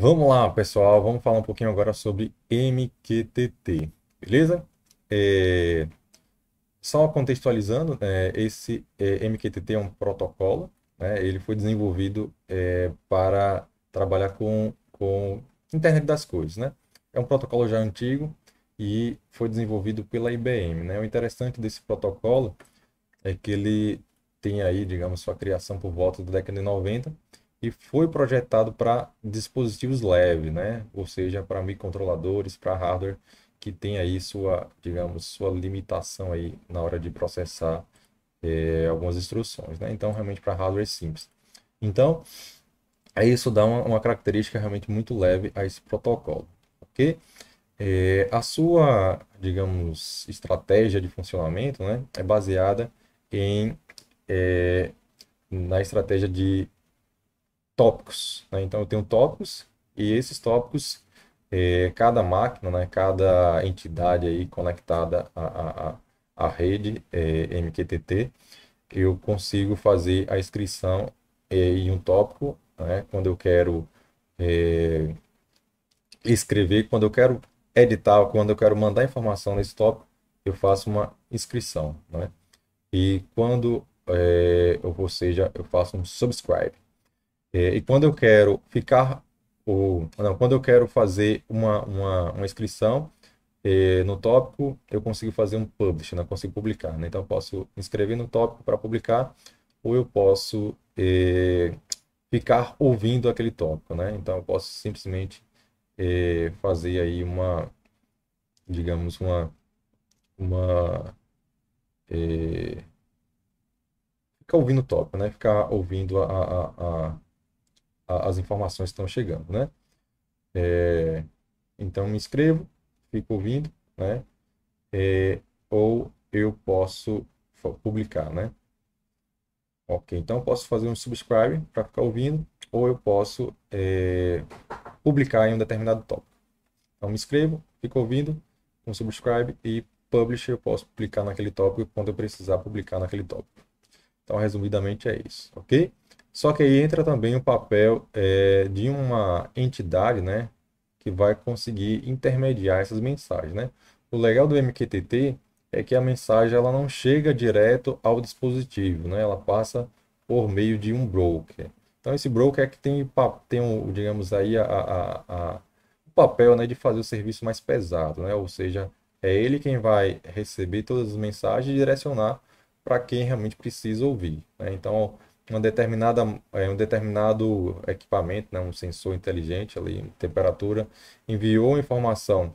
Vamos lá, pessoal. Vamos falar um pouquinho agora sobre MQTT, beleza? É, Só contextualizando, é, esse é, MQTT é um protocolo, né? Ele foi desenvolvido é, para trabalhar com, com internet das coisas, né? É um protocolo já antigo e foi desenvolvido pela IBM, né? O interessante desse protocolo é que ele tem aí, digamos, sua criação por volta da década de 90 e foi projetado para dispositivos leves, né? Ou seja, para microcontroladores, para hardware que tem aí sua, digamos, sua limitação aí na hora de processar é, algumas instruções, né? Então, realmente para hardware simples. Então, aí isso dá uma, uma, característica realmente muito leve a esse protocolo, ok? É, a sua, digamos, estratégia de funcionamento, né, é baseada em é, na estratégia de tópicos. Né? Então, eu tenho tópicos e esses tópicos, é, cada máquina, né, cada entidade aí conectada à, à, à rede é, MQTT, eu consigo fazer a inscrição é, em um tópico, né, quando eu quero é, escrever, quando eu quero editar, quando eu quero mandar informação nesse tópico, eu faço uma inscrição. Né? E quando, é, ou seja, eu faço um subscribe. É, e quando eu quero ficar, ou, não, quando eu quero fazer uma, uma, uma inscrição é, no tópico, eu consigo fazer um publish, né? consigo publicar. Né? Então, eu posso inscrever no tópico para publicar, ou eu posso é, ficar ouvindo aquele tópico. Né? Então, eu posso simplesmente fazer aí uma, digamos, uma, uma ficar ouvindo o tópico, né? Ficar ouvindo a, a, a as informações estão chegando, né? É, então me inscrevo, fico ouvindo, né? É, ou eu posso publicar, né? Ok, então eu posso fazer um subscribe para ficar ouvindo, ou eu posso é, publicar em um determinado tópico. Então me inscrevo, fico ouvindo, um subscribe e publish eu posso publicar naquele tópico quando eu precisar publicar naquele tópico. Então, resumidamente é isso, ok? Só que aí entra também o papel é, de uma entidade, né, que vai conseguir intermediar essas mensagens, né? O legal do MQTT é que a mensagem ela não chega direto ao dispositivo, né? Ela passa por meio de um broker. Então esse broker é que tem, tem um, digamos aí, a, a, a, o papel né, de fazer o serviço mais pesado, né? Ou seja, é ele quem vai receber todas as mensagens e direcionar para quem realmente precisa ouvir. Né? Então uma determinada, é, um determinado equipamento, né, um sensor inteligente ali, temperatura, enviou informação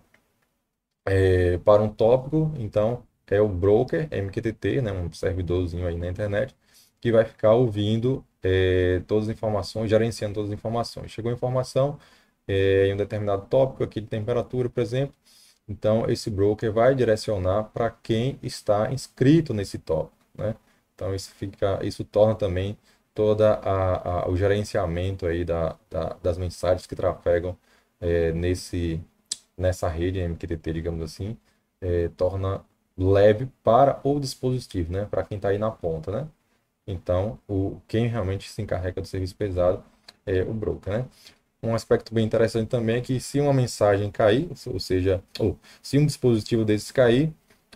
é, para um tópico, então é o broker MQTT, né, um servidorzinho aí na internet, que vai ficar ouvindo é, todas as informações, gerenciando todas as informações. Chegou a informação é, em um determinado tópico aqui de temperatura, por exemplo, então esse broker vai direcionar para quem está inscrito nesse tópico, né? Então isso fica, isso torna também toda a, a o gerenciamento aí da, da, das mensagens que trafegam é, nesse nessa rede MQTT, digamos assim, é, torna leve para o dispositivo, né? Para quem está aí na ponta, né? Então, o quem realmente se encarrega do serviço pesado é o broker, né? Um aspecto bem interessante também é que se uma mensagem cair, ou seja, ou se um dispositivo desses cair,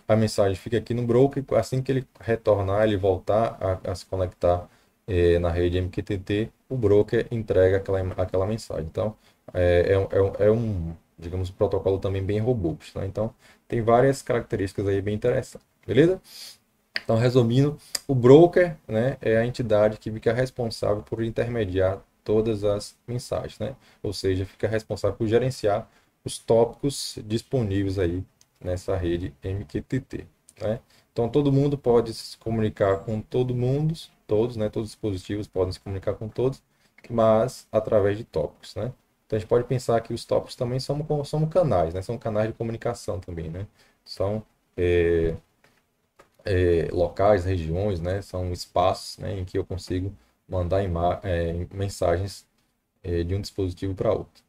a mensagem fica aqui no broker, assim que ele retornar, ele voltar a, a se conectar é, na rede MQTT, o broker entrega aquela, aquela mensagem. Então, é, é, é, um, digamos, um protocolo também bem robusto. Né? Então, tem várias características aí bem interessantes, beleza? Então, resumindo, o broker né, é a entidade que fica responsável por intermediar todas as mensagens, né? Ou seja, fica responsável por gerenciar os tópicos disponíveis aí nessa rede MQTT. Né? Então todo mundo pode se comunicar com todo mundo, todos, né? Todos os dispositivos podem se comunicar com todos, mas através de tópicos, né? Então a gente pode pensar que os tópicos também são, são canais, né? São canais de comunicação também, né? São é, é, locais, regiões, né? São espaços né? em que eu consigo mandar é, mensagens é, de um dispositivo para outro.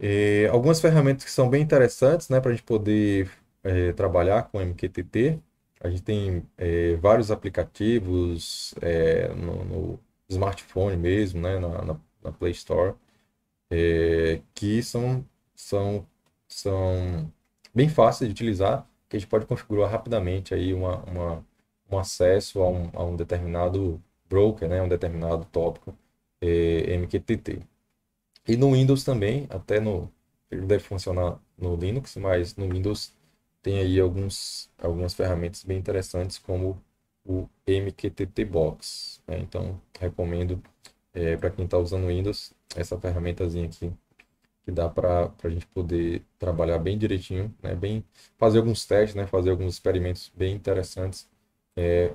É, algumas ferramentas que são bem interessantes, né, para a gente poder é, trabalhar com MQTT. A gente tem é, vários aplicativos é, no, no, smartphone mesmo, né, na, na, na, Play Store, é, que são, são, são bem fáceis de utilizar, que a gente pode configurar rapidamente aí uma, uma, um acesso a um, a um determinado broker, né, um determinado tópico é, MQTT. E no Windows também, até no ele deve funcionar no Linux, mas no Windows tem aí alguns, algumas ferramentas bem interessantes como o MQTT Box. Né? Então, recomendo é, para quem está usando Windows essa ferramentazinha aqui que dá para a gente poder trabalhar bem direitinho, né? bem, fazer alguns testes, né? fazer alguns experimentos bem interessantes é,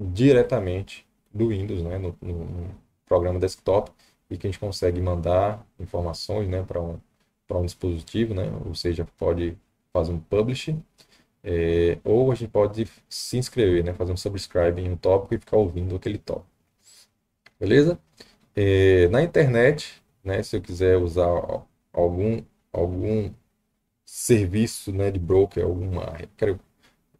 diretamente do Windows, né? no, no, no programa desktop e que a gente consegue mandar informações né? para um, um dispositivo, né? ou seja, pode fazer um publish é, ou a gente pode se inscrever, né? fazer um subscribe em um tópico e ficar ouvindo aquele tópico. Beleza? É, na internet, né, se eu quiser usar algum, algum serviço né, de broker, alguma, quero,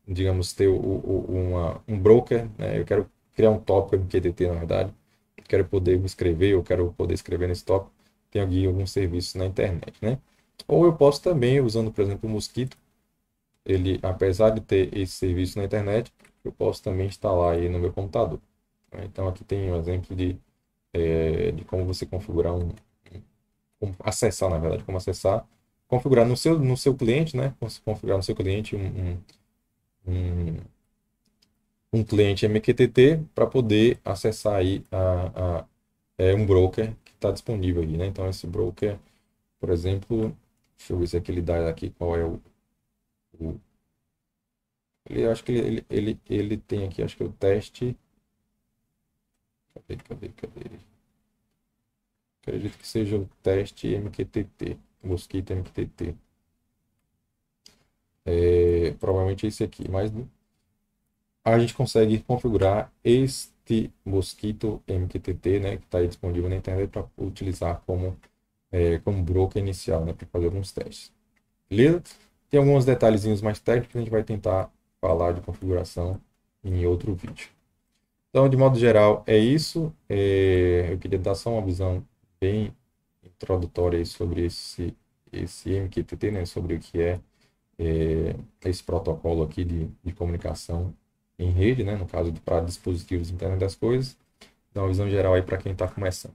digamos, ter o, o, uma, um broker, né, eu quero criar um tópico MQTT, na verdade, quero poder me inscrever, eu quero poder escrever nesse tópico, tem algum, algum serviço na internet, né? Ou eu posso também, usando, por exemplo, o Mosquito, ele, apesar de ter esse serviço na internet, eu posso também instalar aí no meu computador. Né? Então aqui tem um exemplo de, é, de como você configurar um, acessar, na verdade, como acessar, configurar no seu, no seu cliente, né? Configurar no seu cliente um, um, um cliente MQTT para poder acessar aí a, a, é um broker que está disponível aí, né? Então esse broker, por exemplo, deixa eu ver se aqui ele dá aqui qual é o, o ele, acho que ele, ele, ele tem aqui, acho que é o teste. Cadê, cadê, cadê? Acredito que seja o teste MQTT, Mosquito MQTT. É, provavelmente esse aqui, mas a gente consegue configurar este Mosquito MQTT, né, que está disponível na internet para utilizar como, é, como broker inicial, né, para fazer alguns testes. Beleza? Tem alguns detalhezinhos mais técnicos que a gente vai tentar falar de configuração em outro vídeo. Então, de modo geral, é isso. É, eu queria dar só uma visão bem introdutória sobre esse, esse MQTT, né, sobre o que é, é esse protocolo aqui de, de comunicação em rede, né, no caso para dispositivos internet das coisas. Dá uma visão geral aí para quem está começando.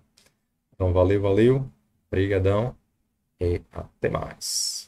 Então, valeu, valeu, brigadão e até mais.